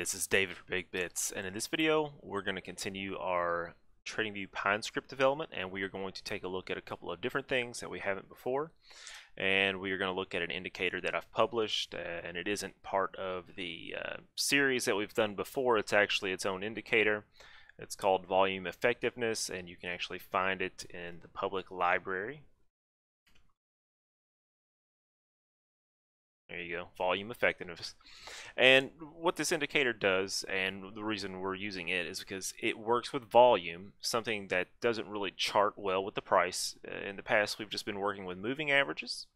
this is David for Big Bits, and in this video we're going to continue our TradingView PineScript development, and we are going to take a look at a couple of different things that we haven't before, and we are going to look at an indicator that I've published, uh, and it isn't part of the uh, series that we've done before, it's actually its own indicator. It's called Volume Effectiveness, and you can actually find it in the public library There you go, volume effectiveness. And what this indicator does, and the reason we're using it, is because it works with volume, something that doesn't really chart well with the price. Uh, in the past, we've just been working with moving averages.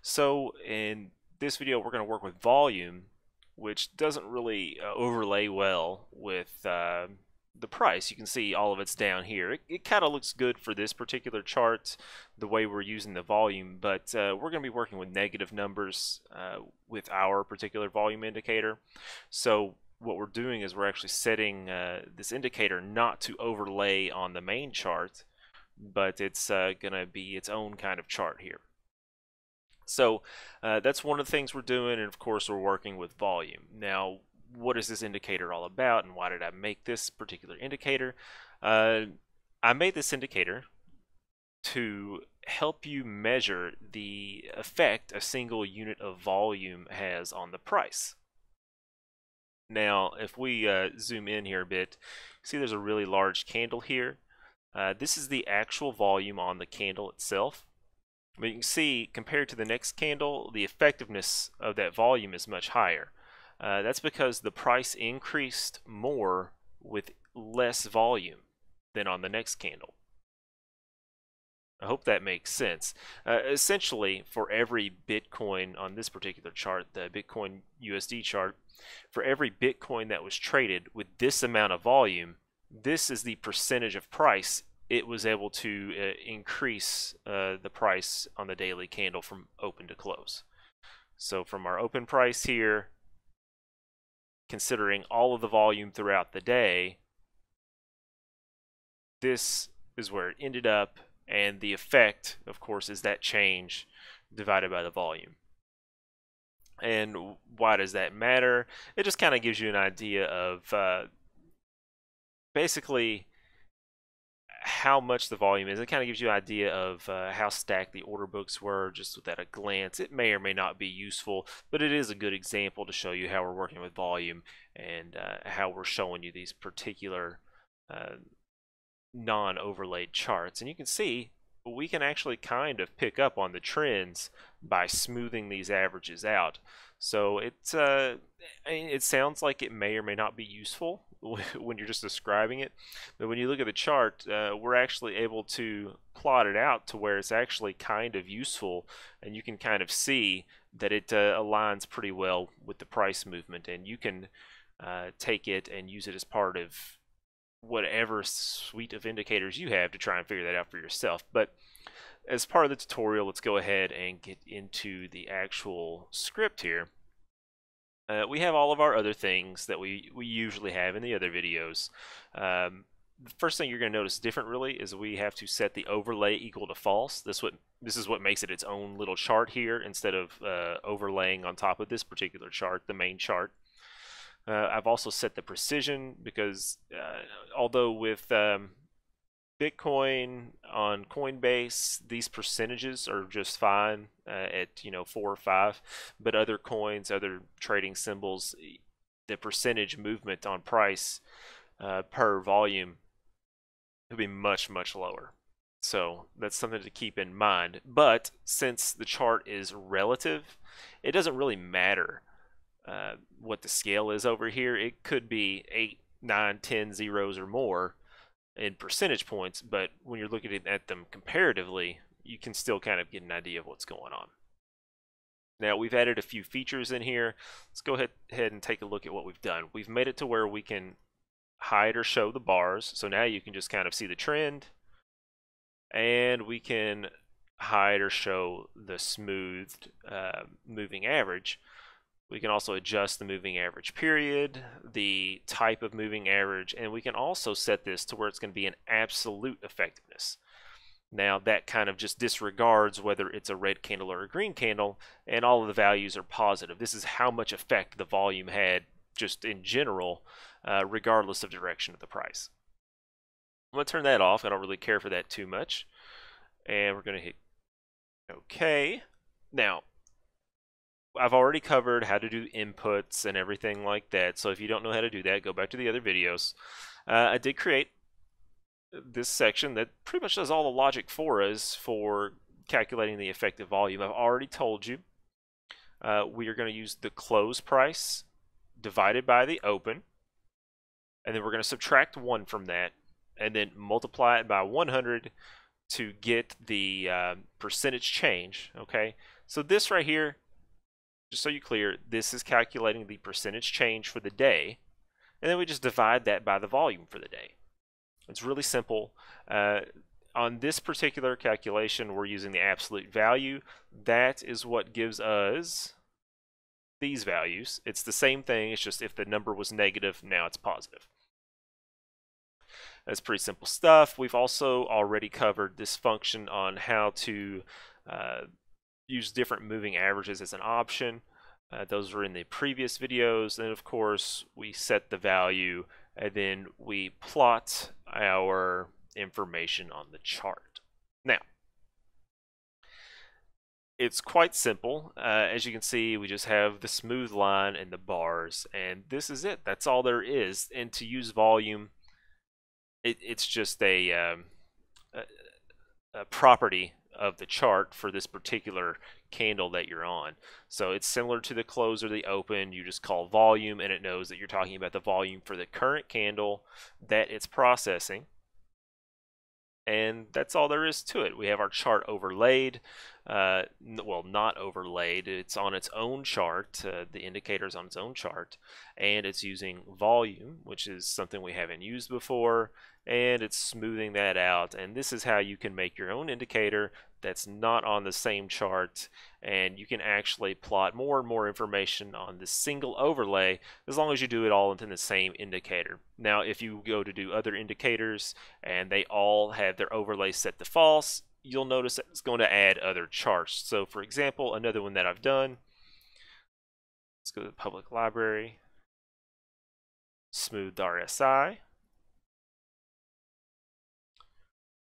So in this video, we're going to work with volume, which doesn't really uh, overlay well with uh, the price, you can see all of it's down here. It, it kind of looks good for this particular chart, the way we're using the volume, but uh, we're going to be working with negative numbers uh, with our particular volume indicator. So what we're doing is we're actually setting uh, this indicator not to overlay on the main chart, but it's uh, going to be its own kind of chart here. So uh, that's one of the things we're doing, and of course we're working with volume. Now, what is this indicator all about and why did I make this particular indicator? Uh, I made this indicator to help you measure the effect a single unit of volume has on the price. Now, if we uh, zoom in here a bit, see there's a really large candle here. Uh, this is the actual volume on the candle itself. But you can see, compared to the next candle, the effectiveness of that volume is much higher. Uh, that's because the price increased more with less volume than on the next candle. I hope that makes sense. Uh, essentially, for every Bitcoin on this particular chart, the Bitcoin USD chart, for every Bitcoin that was traded with this amount of volume, this is the percentage of price it was able to uh, increase uh, the price on the daily candle from open to close. So from our open price here considering all of the volume throughout the day, this is where it ended up, and the effect, of course, is that change divided by the volume. And why does that matter? It just kind of gives you an idea of uh, basically how much the volume is. It kind of gives you an idea of uh, how stacked the order books were just at a glance. It may or may not be useful, but it is a good example to show you how we're working with volume and uh, how we're showing you these particular uh, non-overlaid charts. And you can see we can actually kind of pick up on the trends by smoothing these averages out. So it's uh, it sounds like it may or may not be useful when you're just describing it, but when you look at the chart, uh, we're actually able to plot it out to where it's actually kind of useful, and you can kind of see that it uh, aligns pretty well with the price movement, and you can uh, take it and use it as part of whatever suite of indicators you have to try and figure that out for yourself. But as part of the tutorial, let's go ahead and get into the actual script here. Uh, we have all of our other things that we, we usually have in the other videos. Um, the first thing you're going to notice different really is we have to set the overlay equal to false. This what this is what makes it its own little chart here instead of uh, overlaying on top of this particular chart, the main chart. Uh, I've also set the precision because uh, although with um, Bitcoin on Coinbase, these percentages are just fine uh, at you know four or five, but other coins, other trading symbols, the percentage movement on price uh, per volume could be much much lower. So that's something to keep in mind. But since the chart is relative, it doesn't really matter uh, what the scale is over here. It could be eight, nine, ten zeros or more in percentage points, but when you're looking at them comparatively, you can still kind of get an idea of what's going on. Now we've added a few features in here. Let's go ahead, ahead and take a look at what we've done. We've made it to where we can hide or show the bars. So now you can just kind of see the trend and we can hide or show the smoothed uh, moving average. We can also adjust the moving average period, the type of moving average, and we can also set this to where it's going to be an absolute effectiveness. Now that kind of just disregards whether it's a red candle or a green candle, and all of the values are positive. This is how much effect the volume had just in general, uh, regardless of direction of the price. I'm going to turn that off. I don't really care for that too much. And we're going to hit OK. Now, I've already covered how to do inputs and everything like that. So if you don't know how to do that, go back to the other videos. Uh, I did create this section that pretty much does all the logic for us for calculating the effective volume. I've already told you uh, we are going to use the close price divided by the open. And then we're going to subtract 1 from that and then multiply it by 100 to get the uh, percentage change. Okay, so this right here, just so you clear, this is calculating the percentage change for the day. And then we just divide that by the volume for the day. It's really simple. Uh, on this particular calculation, we're using the absolute value. That is what gives us these values. It's the same thing, it's just if the number was negative, now it's positive. That's pretty simple stuff. We've also already covered this function on how to uh, use different moving averages as an option. Uh, those were in the previous videos. And of course, we set the value and then we plot our information on the chart. Now, it's quite simple. Uh, as you can see, we just have the smooth line and the bars, and this is it. That's all there is. And to use volume, it, it's just a, um, a, a property of the chart for this particular candle that you're on. So it's similar to the close or the open. You just call volume and it knows that you're talking about the volume for the current candle that it's processing and that's all there is to it. We have our chart overlaid, uh, well, not overlaid. It's on its own chart. Uh, the indicator is on its own chart, and it's using volume, which is something we haven't used before, and it's smoothing that out. And this is how you can make your own indicator that's not on the same chart and you can actually plot more and more information on this single overlay as long as you do it all in the same indicator. Now if you go to do other indicators and they all have their overlay set to false you'll notice that it's going to add other charts. So for example another one that I've done let's go to the public library smooth RSI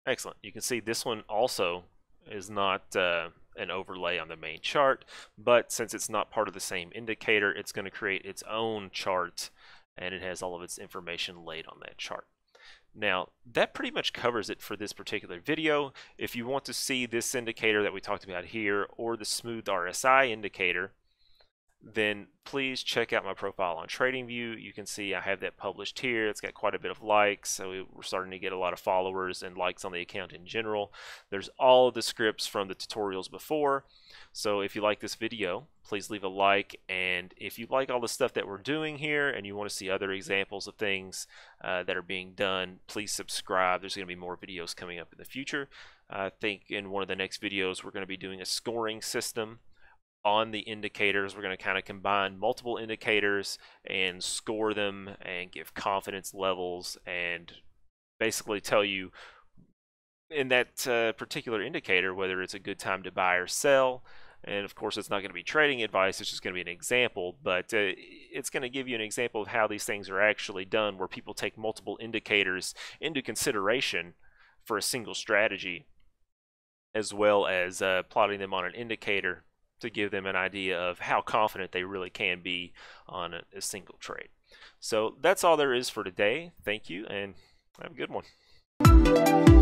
Excellent. You can see this one also is not uh, an overlay on the main chart, but since it's not part of the same indicator, it's going to create its own chart and it has all of its information laid on that chart. Now, that pretty much covers it for this particular video. If you want to see this indicator that we talked about here or the smooth RSI indicator, then please check out my profile on TradingView. You can see I have that published here. It's got quite a bit of likes, so we're starting to get a lot of followers and likes on the account in general. There's all of the scripts from the tutorials before. So if you like this video, please leave a like. And if you like all the stuff that we're doing here and you want to see other examples of things uh, that are being done, please subscribe. There's going to be more videos coming up in the future. I think in one of the next videos, we're going to be doing a scoring system on the indicators. We're going to kind of combine multiple indicators and score them and give confidence levels and basically tell you in that uh, particular indicator whether it's a good time to buy or sell. And of course, it's not going to be trading advice, it's just going to be an example, but uh, it's going to give you an example of how these things are actually done where people take multiple indicators into consideration for a single strategy as well as uh, plotting them on an indicator to give them an idea of how confident they really can be on a, a single trade. So that's all there is for today. Thank you and have a good one.